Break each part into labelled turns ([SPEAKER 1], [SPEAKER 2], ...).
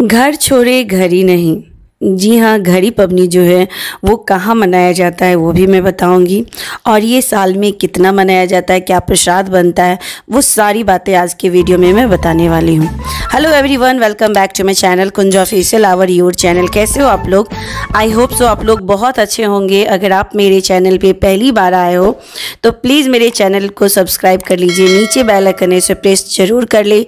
[SPEAKER 1] घर छोड़े घर ही नहीं। जी हाँ घड़ी पबनी जो है, वो कहाँ मनाया जाता है, वो भी मैं बताऊँगी। और ये साल में कितना मनाया जाता है, क्या प्रसाद बनता है, वो सारी बातें आज के वीडियो में मैं बताने वाली हूँ। Hello everyone welcome back to my channel Kunj official our your channel कैसे हो आप लोग? आई होप सो आप लोग बहुत अच्छे होंगे। अगर आप मेरे चैनल पे पहली बार आए हो तो प्लीज़ मेरे चैनल को सब्सक्राइब कर लीजिए। नीचे बेल आइकन से प्रेस ज़रूर कर ले,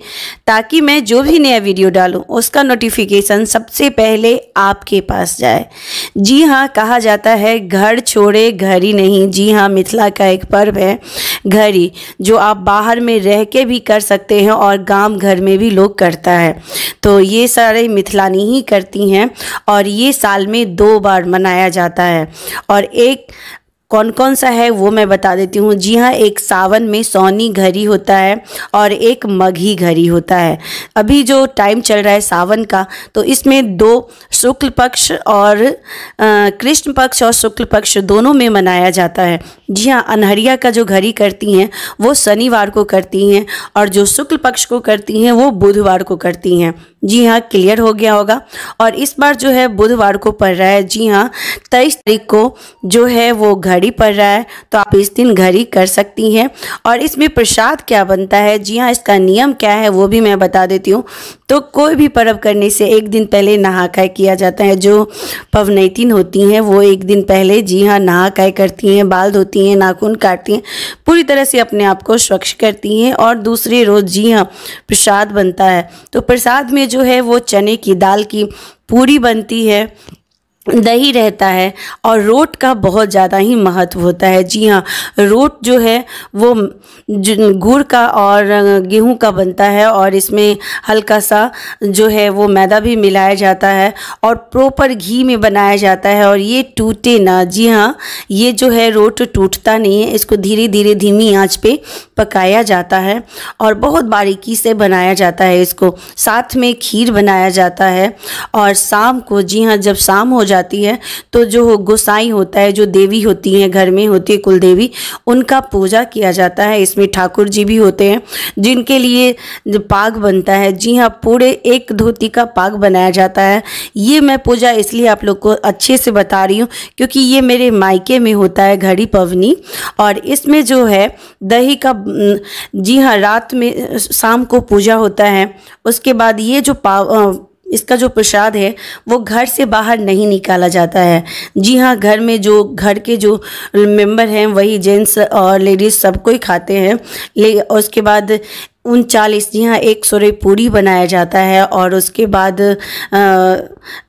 [SPEAKER 1] ताकि मैं जो भी नया वीडियो डालूँ, उसका नोटिफिकेशन सबसे पहले आप आपके पास जाए। जी हाँ कहा जाता है, घर छोड़े घर ही नहीं। जी हाँ मिथिला का एक पर्व है घड़ी जो आप बाहर में रह के भी कर सकते हैं और गाँव घर में भी लोग करता है। तो ये सारे मिथिलानी ही करती हैं और ये साल में दो बार मनाया जाता है। और एक कौन कौन सा है वो मैं बता देती हूँ। जी हाँ एक सावन में सोनी घड़ी होता है और एक मघी घड़ी होता है। अभी जो टाइम चल रहा है सावन का तो इसमें दो शुक्ल पक्ष और कृष्ण पक्ष और शुक्ल पक्ष दोनों में मनाया जाता है। जी हाँ अनहरिया का जो घड़ी करती हैं, वो शनिवार को करती हैं और जो शुक्ल पक्ष को करती हैं, वो बुधवार को करती हैं। जी हाँ क्लियर हो गया होगा। और इस बार जो है बुधवार को पड़ रहा है। जी हाँ तेईस तारीख को जो है वो घड़ी पड़ रहा है तो आप इस दिन घड़ी कर सकती हैं। और इसमें प्रसाद क्या बनता है? जी हाँ इसका नियम क्या है, वो भी मैं बता देती हूँ। तो कोई भी पर्व करने से एक दिन पहले नहा खाए किया जाता है। जो पवनैतिन होती हैं, वो एक दिन पहले जी हाँ नहा खाए करती हैं, बाल धोती हैं, नाखून काटती हैं, पूरी तरह से अपने आप को स्वच्छ करती हैं और दूसरे रोज़ जी हाँ प्रसाद बनता है। तो प्रसाद में जो है वो चने की दाल की पूरी बनती है। दही रहता है और रोट का बहुत ज़्यादा ही महत्व होता है। जी हाँ रोट जो है वो गुड़ का और गेहूँ का बनता है और इसमें हल्का सा जो है वो मैदा भी मिलाया जाता है और प्रॉपर घी में बनाया जाता है और ये टूटे ना। जी हाँ ये जो है रोट टूटता नहीं है, इसको धीरे धीरे, धीमी आँच पे पकाया जाता है और बहुत बारीकी से बनाया जाता है इसको। साथ में खीर बनाया जाता है और शाम को, जी हाँ जब शाम हो जाती है तो जो गोसाई होता है, जो देवी होती हैं, घर में होती है कुल देवी उनका पूजा किया जाता है। इसमें ठाकुर जी भी होते हैं, जिनके लिए पाग बनता है। जी हाँ पूरे एक धोती का पाग बनाया जाता है। ये मैं पूजा इसलिए आप लोग को अच्छे से बता रही हूँ, क्योंकि ये मेरे मायके में होता है घड़ी पवनी, और इसमें जो है, दही का जी हाँ रात में शाम को पूजा होता है। उसके बाद ये जो पाव इसका जो प्रसाद है, वो घर से बाहर नहीं निकाला जाता है। जी हाँ घर में जो, घर के जो मेंबर हैं, वही जेंट्स और लेडीज़ सब कोई खाते हैं। ले, उसके बाद उनचालीस, जी हाँ एक सोरे पूरी बनाया जाता है और उसके बाद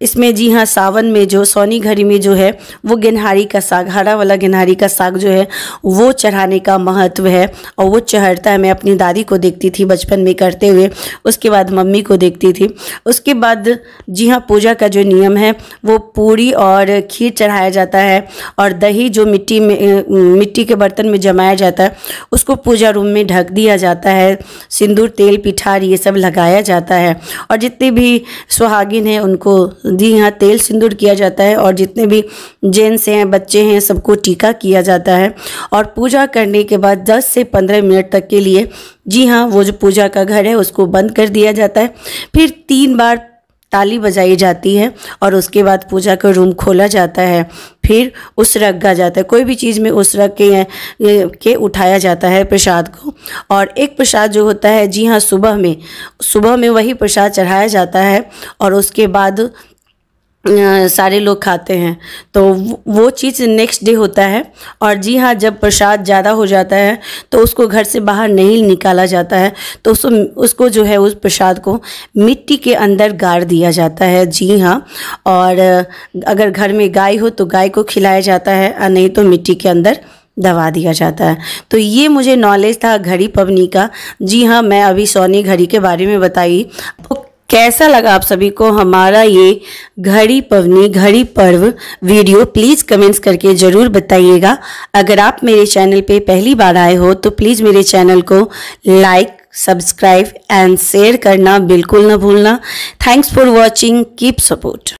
[SPEAKER 1] इसमें जी हाँ सावन में जो, सोनी घड़ी में जो है, वो गेनहारी का साग, हरा वाला गेनहारी का साग जो है, वो चढ़ाने का महत्व है और वो चढ़ता है मैं अपनी दादी को देखती थी बचपन में करते हुए, उसके बाद मम्मी को देखती थी। उसके बाद जी हाँ पूजा का जो नियम है, वो पूरी और खीर चढ़ाया जाता है और दही जो मिट्टी में मिट्टी के बर्तन में जमाया जाता है, उसको पूजा रूम में ढक दिया जाता है, सिंदूर, तेल, पिठार ये सब लगाया जाता है और जितने भी सुहागिन हैं, उनको जी हाँ तेल सिंदूर किया जाता है और जितने भी जेंट्स हैं, बच्चे हैं, सबको टीका किया जाता है। और पूजा करने के बाद 10 से 15 मिनट तक के लिए, जी हाँ वो जो पूजा का घर है, उसको बंद कर दिया जाता है। फिर तीन बार ताली बजाई जाती है और उसके बाद पूजा का रूम खोला जाता है। फिर उस रखा जाता है। कोई भी चीज़ में उस रख के के उठाया जाता है प्रसाद को। और एक प्रसाद जो होता है, जी हाँ सुबह में। सुबह में वही प्रसाद चढ़ाया जाता है और उसके बाद सारे लोग खाते हैं। तो वो चीज़ नेक्स्ट डे होता है और जी हाँ जब प्रसाद ज़्यादा हो जाता है तो उसको घर से बाहर नहीं निकाला जाता है तो उसको उसको जो है, उस प्रसाद को मिट्टी के अंदर गाड़ दिया जाता है। जी हाँ और अगर घर में गाय हो तो गाय को खिलाया जाता है और नहीं तो मिट्टी के अंदर दबा दिया जाता है। तो ये मुझे नॉलेज था घड़ी पवनी का। जी हाँ मैं अभी सोनी घड़ी के बारे में बताई। तो कैसा लगा आप सभी को हमारा ये घड़ी पवनी, घड़ी पर्व वीडियो? प्लीज़ कमेंट्स करके ज़रूर बताइएगा। अगर आप मेरे चैनल पे पहली बार आए हो तो प्लीज़ मेरे चैनल को लाइक सब्सक्राइब एंड शेयर करना बिल्कुल ना भूलना। Thanks for watching keep support